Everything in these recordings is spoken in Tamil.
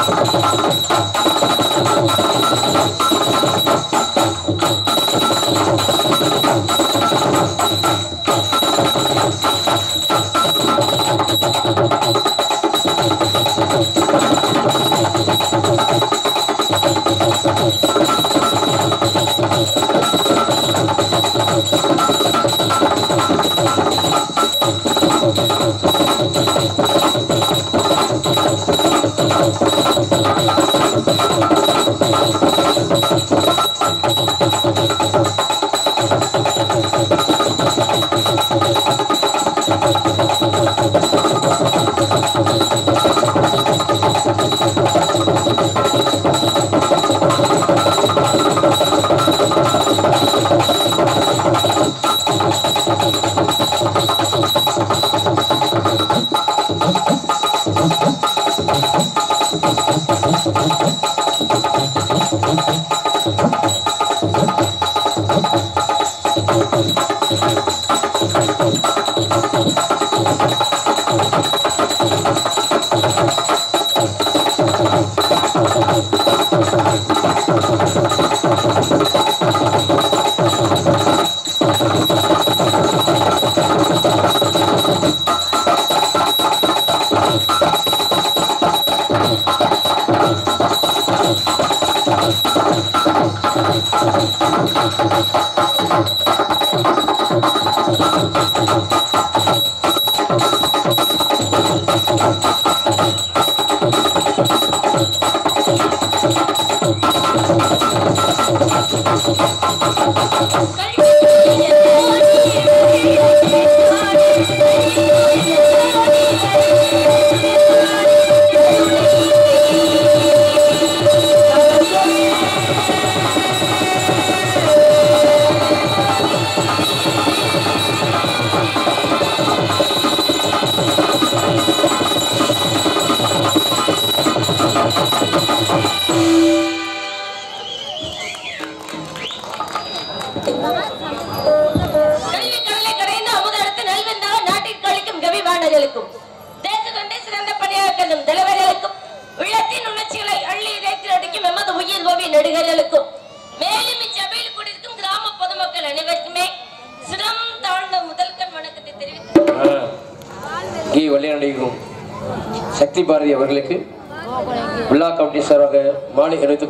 Ha ha.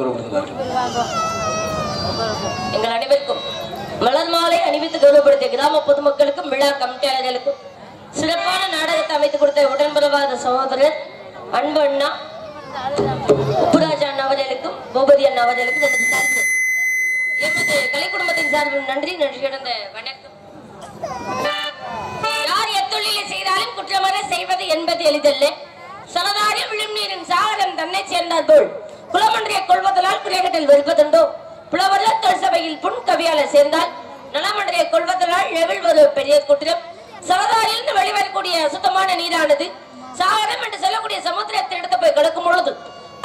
மாலை எங்கள் அனைவருக்கும் மலர் மாலை அணிவித்து கௌரவப்படுத்திய கிராம பொதுமக்களுக்கும் விழா கமிட்டியாளர்களுக்கும் சிறப்பான நாடகத்தை அமைத்து கொடுத்த உடன்பரவாத சகோதரர் அன்பு அண்ணா உப்புராஜா அண்ணா அவர்களுக்கும் பூபதி அண்ணா அவர்களுக்கும் சார்பில் எமது கலை குடும்பத்தின் சார்பில் நன்றி நன்றி கிடந்த வணக்கம் யார் எத்தொழிலை செய்தாலும் செய்வது என்பது எளிதல்ல. சனதாரி விழும் நீரின் சாகரம் தன்னை சேர்ந்தார் போல் குலமன்றிய கொள்வதால் குறைகட்டில் வெறுப்பதுண்டோ புலவர தொல்சபையில் புன் கவியாளர் சேர்ந்தால் நலமன்றிய கொள்வதலால் ஒரு பெரிய குற்றம். சனதாரிலிருந்து வெளிவரக்கூடிய சுத்தமான நீரானது சாகரம் என்று சொல்லக்கூடிய சமுத்திரத்தை எடுத்து போய் கலக்கும் பொழுது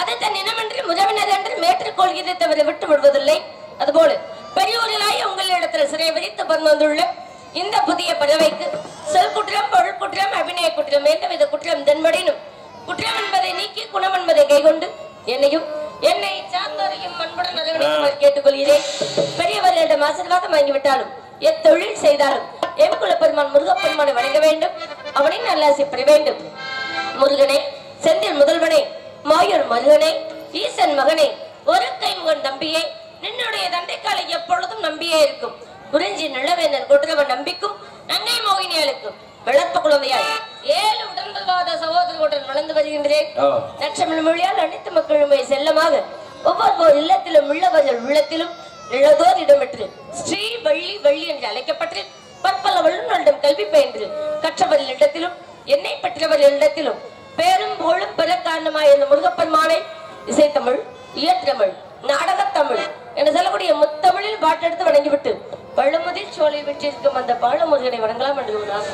அதை தன் இனமன்றி முதவினர் என்று மேற்றுக்கொள்கிறதை தவிர விட்டு விடுவதில்லை. அதுபோல பெரியோர்களாய் உங்களிடத்தில் சிறை விரித்து வந்துள்ள இந்த புதிய பறவைக்கு செல் குற்றம் பொருள் குற்றம் அபிநய குற்றம் எந்தவித குற்றம் தென்படினும் குற்றம் என்பதை நீக்கி குணம் என்பதை கைகொண்டு என்னையும் என்னை சார்ந்தோரையும் பண்புடன் அரவணைக்குமாறு கேட்டுக்கொள்கிறேன். பெரியவர்களிடம் ஆசீர்வாதம் வாங்கிவிட்டாலும் எத்தொழில் செய்தாலும் எம் குலப்பெருமான் முருகப்பெருமானை வணங்க வேண்டும் அவனின் நல்லாசி பெற வேண்டும். முருகனே செந்தில் முதல்வனே மாயூர் மருகனே ஈசன் மகனே ஒரு கைமுகன் தம்பியே நின்னுடைய தண்டைக்காலை எப்பொழுதும் நம்பியே இருக்கும். குறிஞ்சி நிலவேந்தன் கொடுத்தவன் நம்பிக்கும் நங்கை மோகினியாளுக்கும். விளப்ப குழந்தையால் ஏழு உடன்பல்வாத சகோதரர்களுடன் வளர்ந்து வருகின்றேன் ஆ. லட்சமிழ் மொழியால் அனைத்து மக்களுமே செல்லமாக ஒவ்வொரு இல்லத்திலும் உள்ளவர்கள் உள்ளத்திலும் இழதோர் இடம்பெற்று ஸ்ரீ வள்ளி வள்ளி என்று அழைக்கப்பட்டு பற்பல வல்லுநரிடம் கல்வி பயின்று கற்றவர்களிடத்திலும் என்னை பெற்றவர்களிடத்திலும் பேரும் புகழும் பெற காரணமாய் இந்த முருகப்பெருமானை இசைத்தமிழ் இயற்றமிழ் நாடகத்தமிழ் என்று சொல்லக்கூடிய முத்தமிழில் பாட்டெடுத்து வணங்கிவிட்டு பழமுதிர் சோலை விற்றிருக்கும் அந்த பாலமுருகனை வணங்கலாம் என்று ஒரு ஆசை.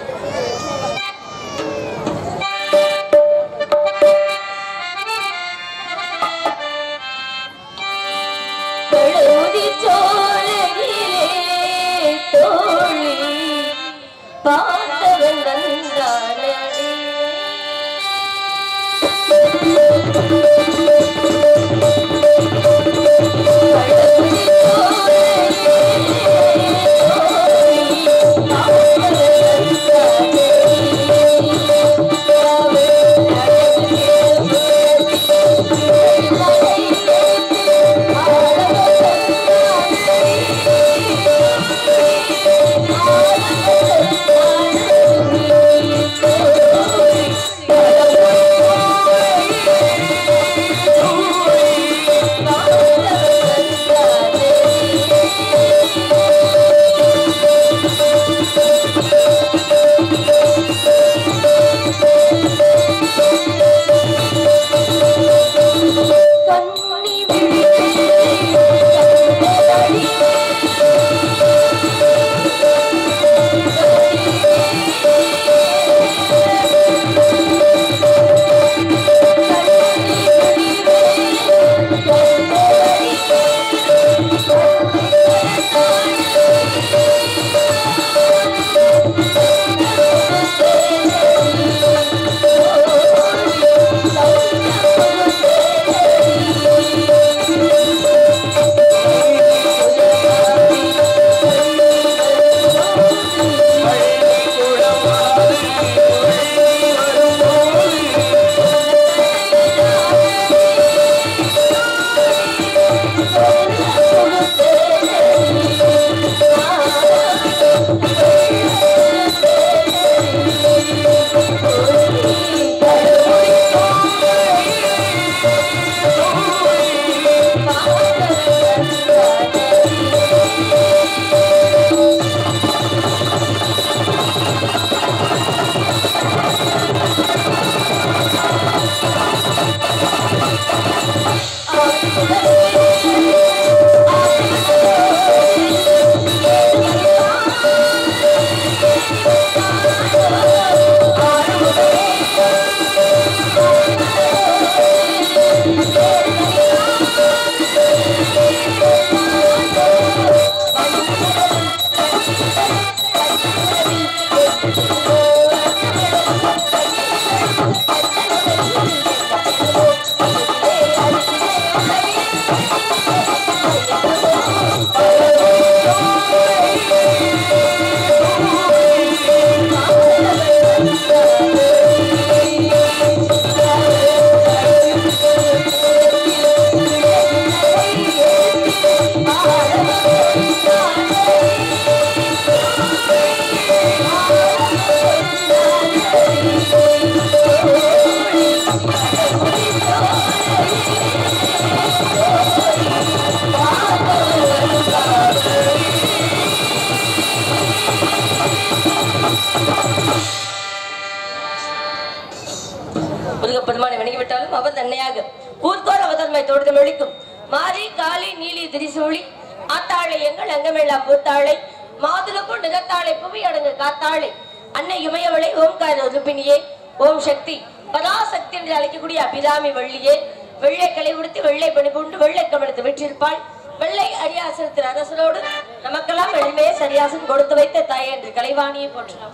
ஊர்கோர் அவதன்மை தோடுதம் ஒழிக்கும். மாரி காளி நீலி திரிசூழி ஆத்தாழை எங்கள் அங்கமெல்லாம் பூத்தாழை மாதுளக்கும் நிகத்தாழை புவி அடங்கு காத்தாழை அன்னை இமயவளை ஓம்கார உறுப்பினியே ஓம் சக்தி பராசக்தி என்று அழைக்கக்கூடிய அபிராமி வள்ளியே வெள்ளை களை உடுத்தி வெள்ளை பணிபுண்டு வெள்ளை கமலத்து வெற்றிருப்பாள். வெள்ளை அரியாசனத்தின் அரசனோடு நமக்கெல்லாம் எளிமையே சரியாசன் கொடுத்து வைத்த தாயே என்று கலைவாணியை போற்றலாம்.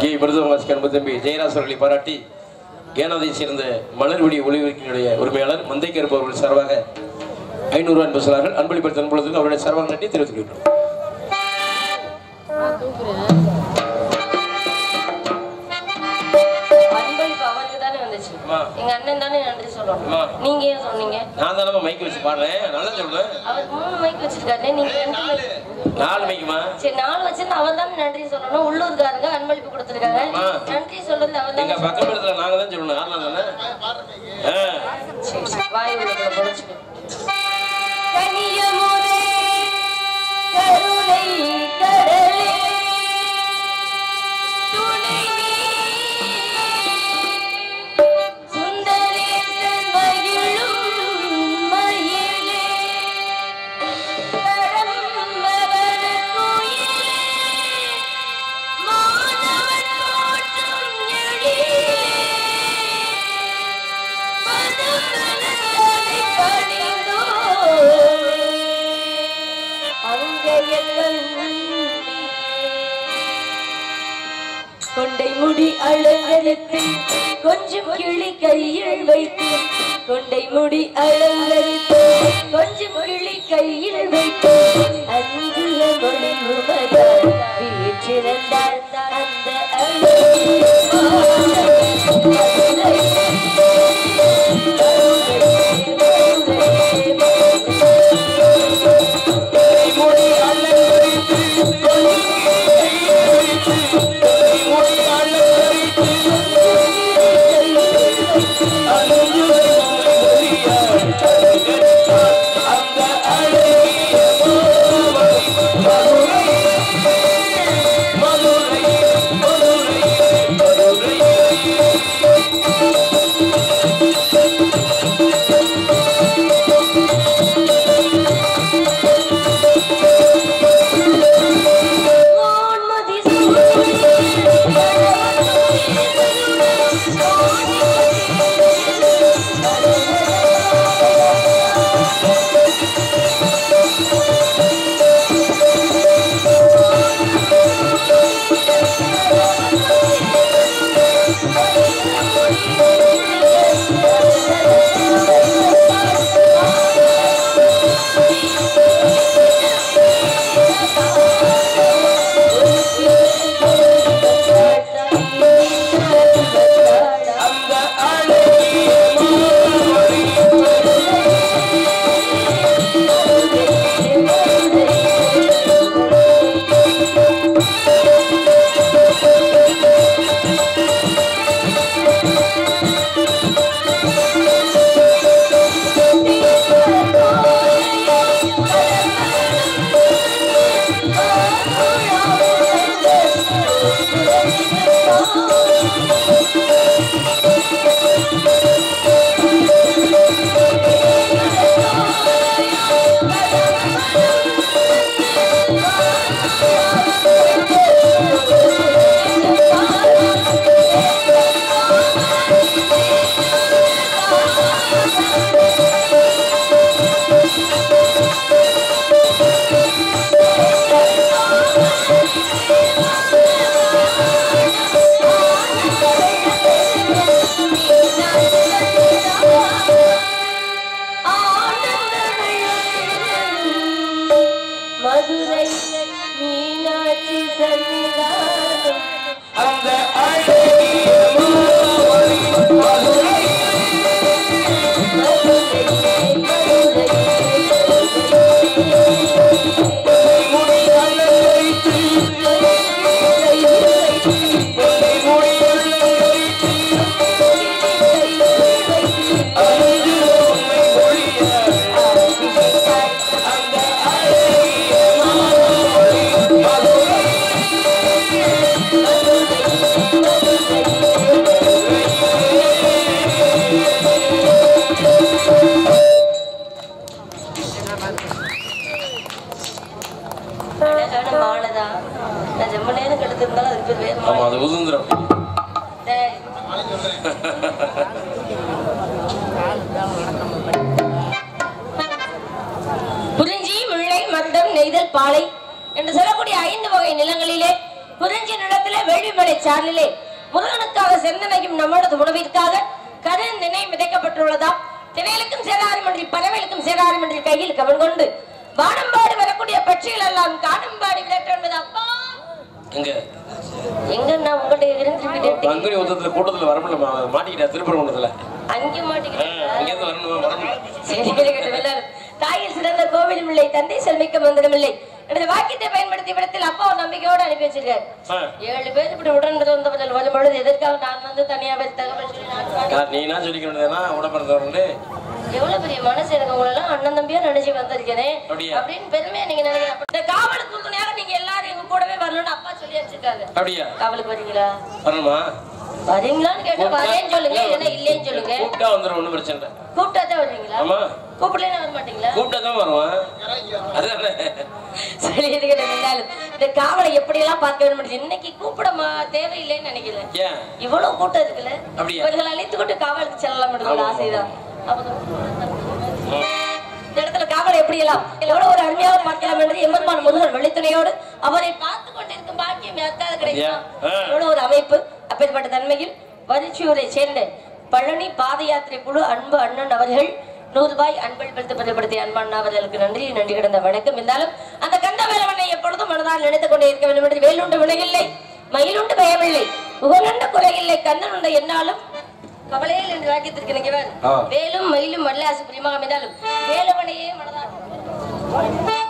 ஜெய் மிருதவாசிக்க அன்பு தம்பி பாராட்டி ஏனாதை சேர்ந்த மலர்வெளி ஒளிவிற்கினுடைய உரிமையாளர் மந்தை கருப்பு அவர்கள் சார்பாக ஐநூறு அன்பு சொன்னார்கள் அன்பளிப்படுத்த அன்புள்ளதுக்கு அவருடைய சார்பாக நன்றி தெரிவித்துக் கொள்கிறோம். எங்க அண்ணன் தானே நன்றி சொல்லணும். நீங்க ஏன் சொன்னீங்க? நான் தானே மைக் வச்சு பாடுறேன். நல்லா சொல்றேன் அவர் மூணு மைக் வச்சிருக்காரு நீங்க. நாலு. மைக்குமா சரி நாலு வச்சிருந்தா அவர் தானே நன்றி சொல்லணும். உள்ளூர்காரங்க அன்பளிப்பு கொடுத்துருக்காங்க. நன்றி சொல்றது அவர் எங்க தானே பக்கம் இடத்துல நாங்க தான் சொல்லணும். யாரெல்லாம் தானே? வாய் கனியமுதே கருணை முடி அலங்கரித்து கொஞ்சம் கிளி கையில் வைத்து கொண்டை முடி அலங்கரித்து கொஞ்சம் கிளி கையில் வைத்து அஞ்சிய மொழி உமதால் வீற்றிருந்தாள் அந்த அழகு குறிஞ்சி முல்லை மருதம் நெய்தல் பாலை என்று சொல்லக்கூடிய ஐந்து வகை நிலங்களிலே குறிஞ்சி நிலத்திலே வேள்விமலை சார்லிலே முருகனுக்காக செந்தனையும் நம்மளது உணவிற்காக கருண் திணை விதைக்கப்பட்டுள்ளதாம் திணைகளுக்கும் சேராரிமன்றி பறவைகளுக்கும் சேராரிமன்றி கையில் கவன் கொண்டு வானம்பாடி வரக்கூடிய பட்சிகள் எல்லாம் காணம்பாடி விரட்ட என்பது அப்பா. எங்க? எங்க நான் உங்கள்ட்ட இருந்து பங்குனி உத்தத்துல கூட்டத்துல வர முடியல மாட்டிக்கிட்டா திருப்பரங்குன்றத்துல அங்கே. தாயில் சிறந்த கோவிலும் இல்லை தந்தை செல்மிக்க மந்திரம் இல்லை. எனது வாக்கியத்தை பயன்படுத்தி விடத்தில் அப்பா ஒரு நம்பிக்கையோடு அனுப்பி வச்சிருக்காரு. ஏழு பேர் இப்படி உடன் வந்தவர்கள் வரும் பொழுது எதற்காக நான் வந்து தனியாவே தகவல் நீ என்ன எவ்வளவு பெரிய மனசு எனக்கு உங்களெல்லாம் அண்ணன் தம்பியா நினைச்சு வந்திருக்கிறேன்? அப்படின்னு பெருமையா நீங்க நினைக்கிறேன். இந்த காவலுக்கு துணையாக நீங்க எல்லாரும் கூடவே வரணும்னு அப்பா சொல்லி வச்சிருக்காங்க அப்படியா? காவலுக்கு வரீங்களா? வரணுமா? வரீங்களான்னு கேட்டா வரேன்னு சொல்லுங்க இல்லைன்னா இல்லைன்னு சொல்லுங்க. கூப்பிட்டா வந்துடும் ஒண்ணும் பிரச்சனை இல்லை. கூப்பிட்டா தான் வருவீங்களா? ஆமா. கூப்பிடலன்னா வர மாட்டீங்களா? கூப்பிட்டா தான் வருவான். அதானே? சரி இருந்தாலும் இந்த காவலை எப்படி எல்லாம் பார்க்க வேண்டும் இன்னைக்கு கூப்பிட மா- தேவையில்லைன்னு நினைக்கிறேன். இவ்வளவு கூட்டம் இருக்குல்ல? இவர்கள் அழைத்து கொண்டு காவலுக்கு செல்லலாம் ஆசைதான். அவங்க இந்த இடத்துல காவலை எப்படி எல்லாம்? எவ்வளவு ஒரு அருமையாக பார்க்கலாம் என்று எம்பெருமான் முருகன் வெளித்துணையோடு அவரை பார்த்து கொண்டிருக்கும் பாக்கியம் யாருக்காவது கிடைக்குமா. எவ்வளவு ஒரு அமைப்பு அப்பேற்பட்ட தன்மையில் வரிச்சியூரை சேர்ந்த பழனி பாத யாத்திரை குழு அன்பு அண்ணன் அவர்கள் நூறு ரூபாய் அன்பில் பெருத்து பெருப்படுத்திய அன்பான் அவர்களுக்கு நன்றி நன்றி கிடந்த வணக்கம். இருந்தாலும் அந்த கந்த வேலவனை எப்பொழுதும் மனதால் நினைத்துக் கொண்டே இருக்க வேண்டும் என்று வேலுண்டு வினையில்லை மயிலுண்டு பயமில்லை புகழுண்ட குறையில்லை கண்ணன் உண்ட என்னாலும் கவலையில் என்று வாக்கியத்திருக்கிறேன் ஆ. வேலும் மயிலும் வல்லாசு பிரியமாக அமைந்தாலும்? வேலவனையே மனதால்.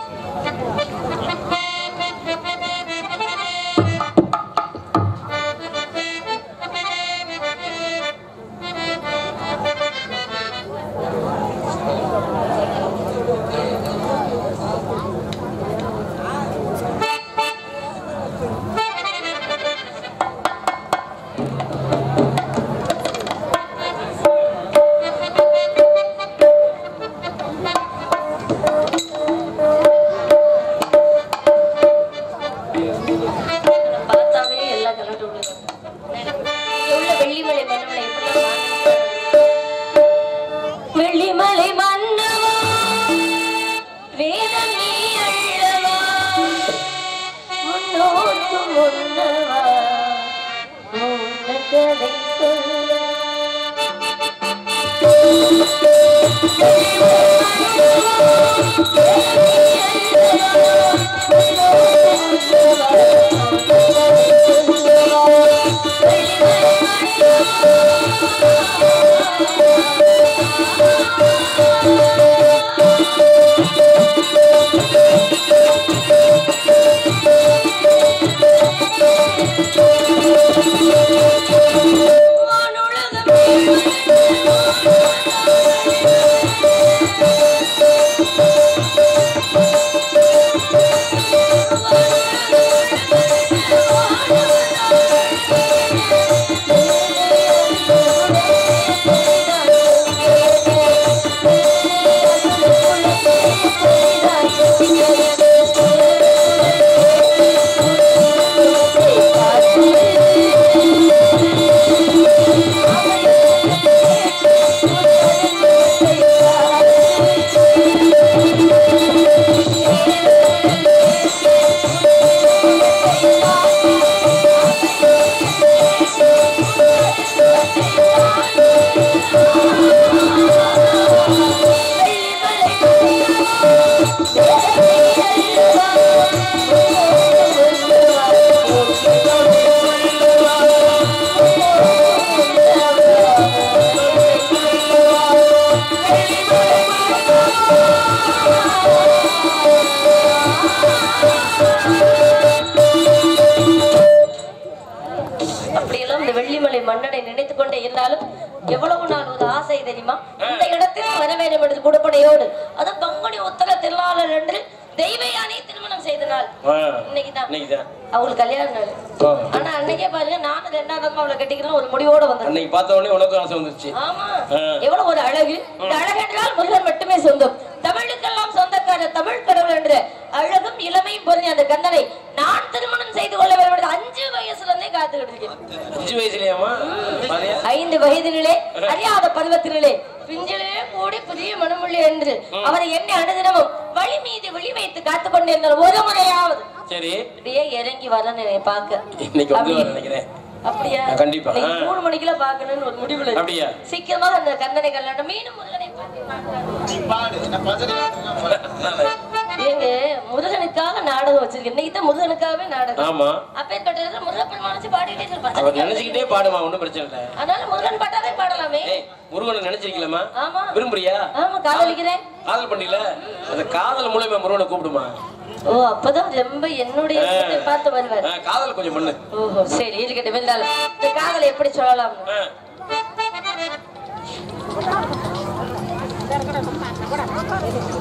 பார்க்க. இன்னைக்கு வந்து அப்படி- நினைக்கிறேன். அப்படியா? கண்டிப்பா. மூணு மணிக்குள்ள பார்க்கணும்னு ஒரு முடிவுல. அப்படியா? சீக்கிரமாக அந்த கந்தனை கல்யாணம் மீண்டும் முருகனை ஏங்க முருகனுக்காக நாடகம் வச்சிருக்கேன் இன்னைக்கு தான் முருகனுக்காகவே நாடகம். ஆமா. அப்பேற்பட்ட முருகப்பெருமான் வச்சு பாடிட்டே இருப்பாங்க அவர் நினைச்சுக்கிட்டே பாடுமா? ஒண்ணும் பிரச்சனை இல்ல. அதனால முருகன் பாட்டாவே பாடலாமே. ஏய் முருகனை நினைச்சிருக்கலாமா ஆமா. விரும்புறியா? ஆமா காதலிக்கிறேன். காதல் பண்ணல? அந்த காதல் மூலயமா முருகனை கூப்பிடுமா? ஓ அப்பதான் ரொம்ப என்னுடைய பார்த்து வருவார். காதல் கொஞ்சம் பண்ணு. ஓஹோ சரி இருக்கட்டும் இருந்தாலும் இந்த காதலை எப்படி சொல்லலாம். என்னை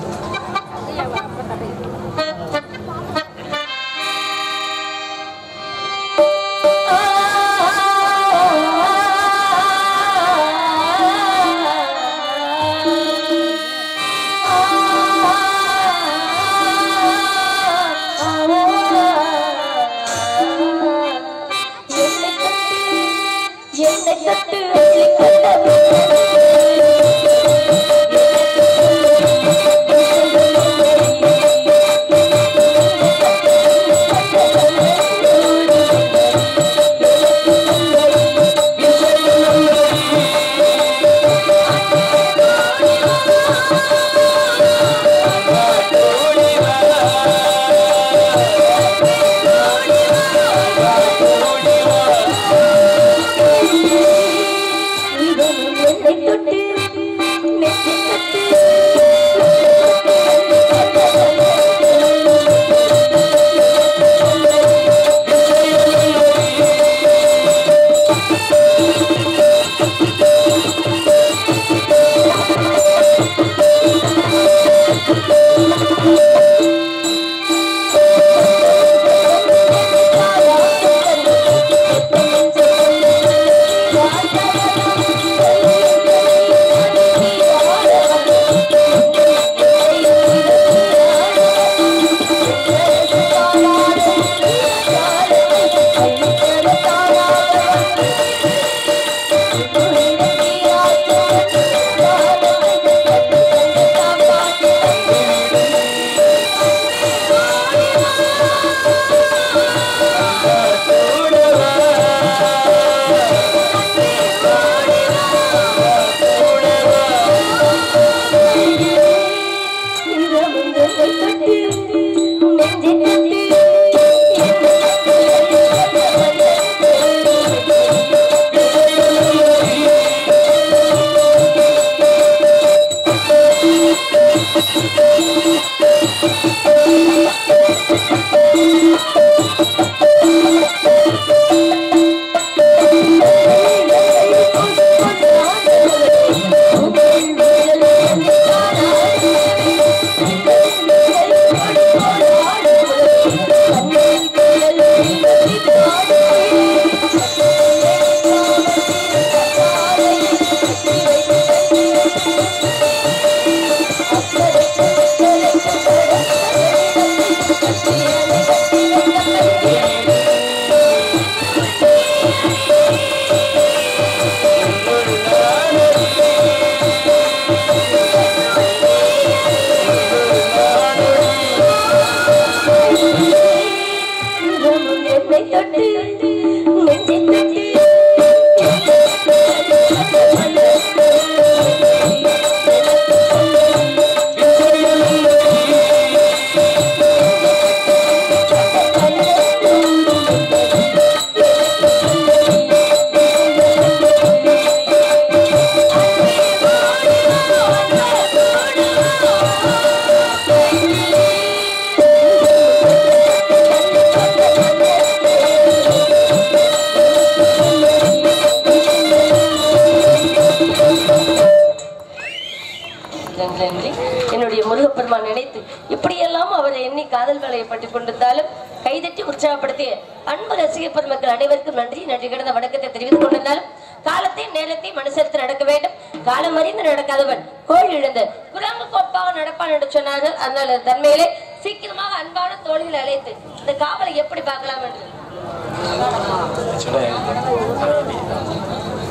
எப்படி பார்க்கலாம்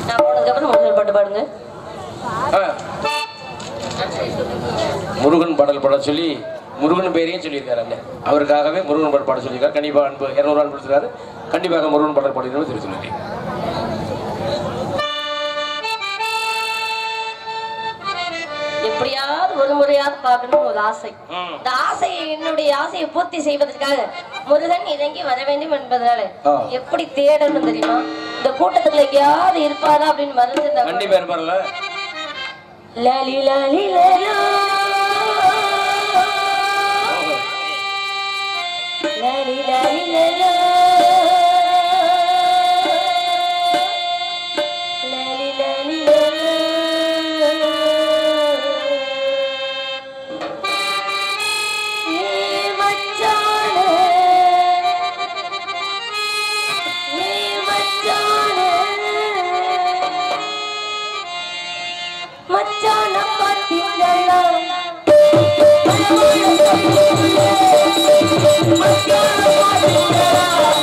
நான் பாட்டு பாடுங்க. முருகன் பாடல் பாட சொல்லி முருகன் பேரையும் சொல்லியிருக்காரு அண்ணன் அவருக்காகவே முருகன் பாடல் பாட சொல்லியிருக்காரு. கண்டிப்பாக அன்பு இரநூறு அன்பு கொடுத்துருக்காரு. கண்டிப்பாக முருகன் பாடல் பாடுகிறோம் சொல்லியிருக்கேன் எப்படியாவது ஒரு முறையாவது பார்க்கணும் ஒரு ஆசை. இந்த ஆசையை என்னுடைய ஆசையை பூர்த்தி செய்வதற்காக முருகன் இறங்கி வர வேண்டும் என்பதனால ஆ. எப்படி தேடணும் தெரியுமா இந்த கூட்டத்துக்குள்ள எங்கேயாவது இருப்பாரா அப்படின்னு மறந்துருந்தா கூட- கண்டிப்பாக இருப்பார்ல லாலா. லாலி லாலி லாலா. லாலி Oh,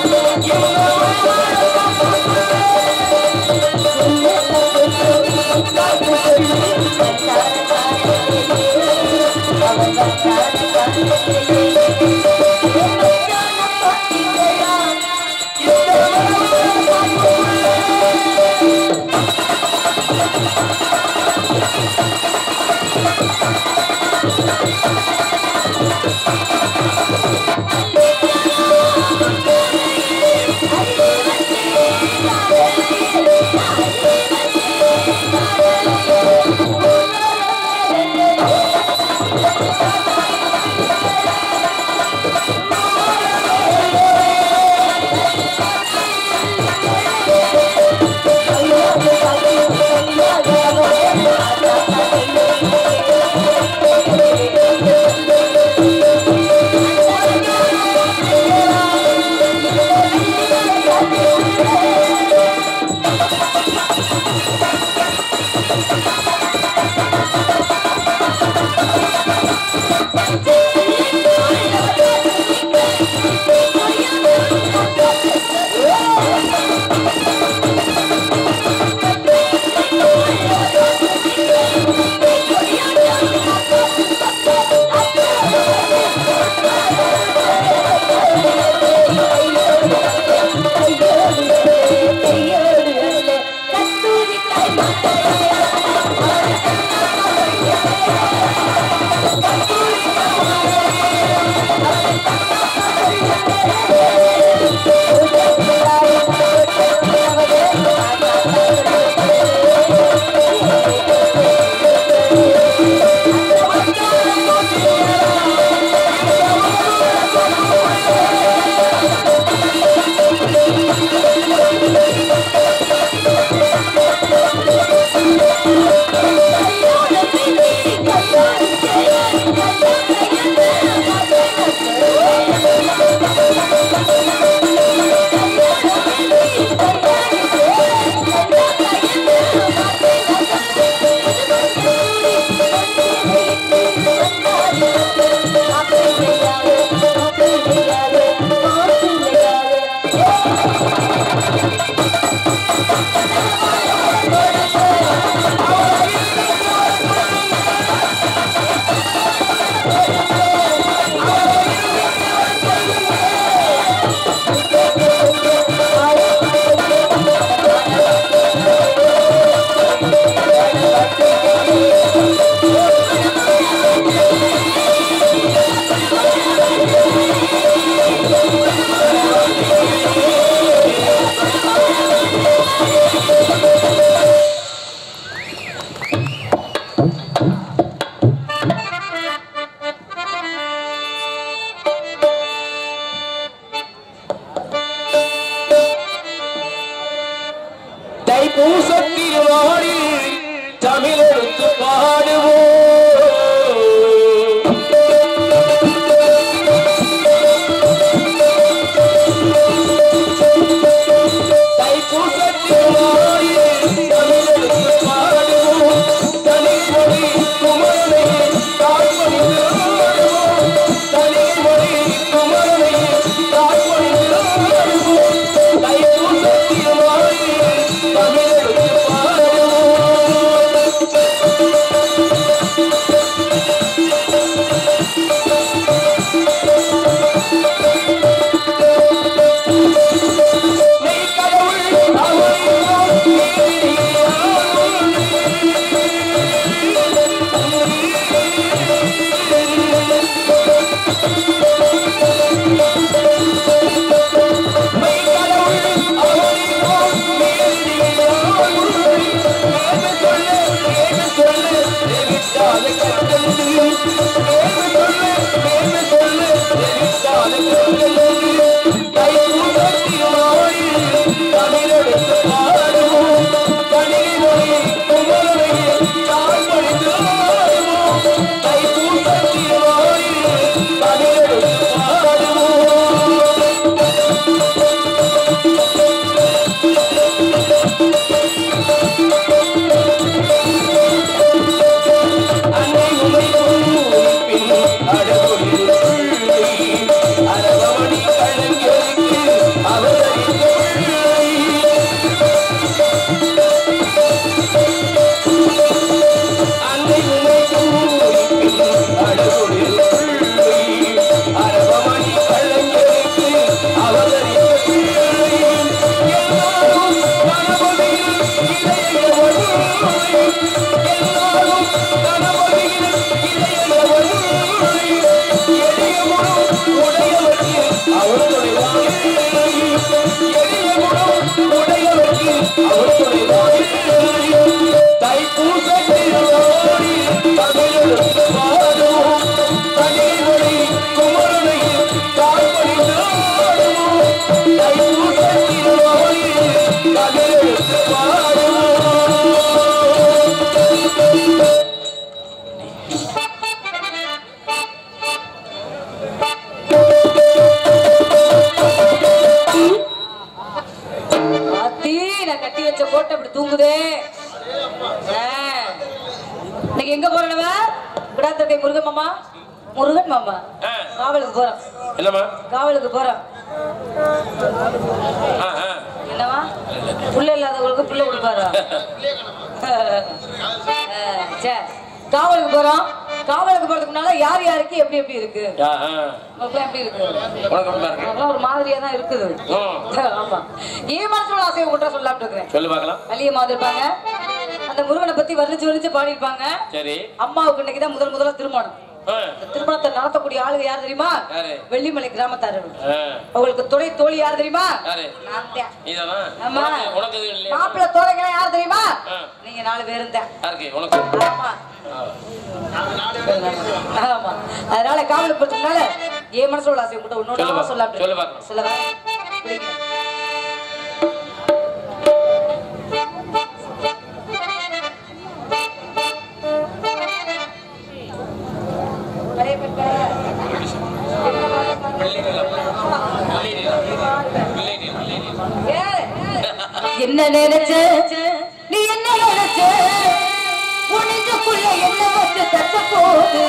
முருகன் மாமா? முருகன் மாமா. காவலுக்கு போறோம் என்னம்மா? காவலுக்கு போறோம் ஆ. என்னவா புள்ள இல்லாதவங்களுக்கு புள்ள கொடுப்பாரா? சரி காவலுக்கு போறோம் காவலுக்கு போறதுக்கு முன்னால யார் யாருக்கு எப்படி எப்படி இருக்கு? எப்படி இருக்கு? ஒரு மாதிரியா தான் இருக்குது. ஆமா. என் மனசோட ஆசையை உங்கள்கிட்ட சொல்லலாம்னு இருக்கிறேன். சொல்லு பார்க்கலாம். வள்ளிய இருப்பாங்க அந்த முருகனை பத்தி வர்ணிச்சு வர்ணிச்சு பாடியிருப்பாங்க. சரி. அம்மாவுக்கு இன்னைக்கு தான் முதல் முதல்ல திருமணம் திருமணத்தை நடத்தக்கூடிய ஆளுங்க யார் தெரியுமா? வெள்ளிமலை கிராமத்தாரர்கள். அவங்களுக்கு துணை தோழி யார் தெரியுமா? மாப்பிள்ளை தோழைங்க யார் தெரியுமா. நீங்க நாலு. ஆமா. அதனால காவலுக்கு போறதுனால என் மனசோட ஆசை உங்கள்கிட்ட சொல்லு ஒன்னொன்னா. சொல்லலாம் சொல்லு என்ன நினைச்ச? நீ என்ன நினைச்ச? உனக்குள்ள என்ன வச்சு தச்ச போகுது?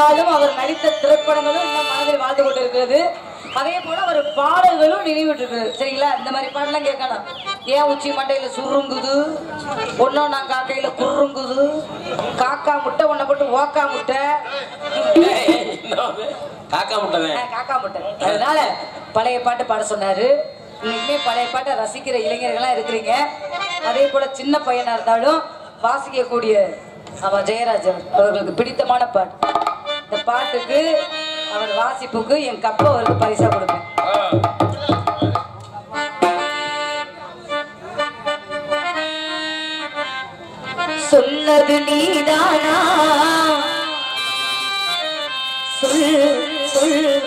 இருந்தாலும் அவர் நடித்த திரைப்படங்களும் இன்னும் மனதில் வாழ்ந்து கொண்டு இருக்கிறது அதே போல அவர் பாடல்களும் நினைவிட்டு இருக்குது சரிங்களா? இந்த மாதிரி பாடலாம் கேட்கலாம். ஏன் உச்சி மண்டையில சுருங்குது? ஒன்னும் நான் காக்கையில குறுங்குது? காக்கா முட்டை ஒன்ன போட்டு ஓக்கா முட்டை. காக்கா முட்டதே ஆ, காக்கா முட்டை. அதனால பழைய பாட்டு பாட சொன்னாரு. இன்னைக்குமே பழைய பாட்டை ரசிக்கிற இளைஞர்கள்லாம் இருக்கிறீங்க. அதே போல சின்ன பையனா இருந்தாலும் வாசிக்கக்கூடிய அவன் ஜெயராஜ் அவர். அவர்களுக்கு பிடித்தமான பாட்டு. இந்த பாட்டுக்கு அவர் வாசிப்புக்கு என் கப்ப அவருக்கு பரிசா கொடுப்பேன். சொன்னது நீதானா? சொல் சொல்.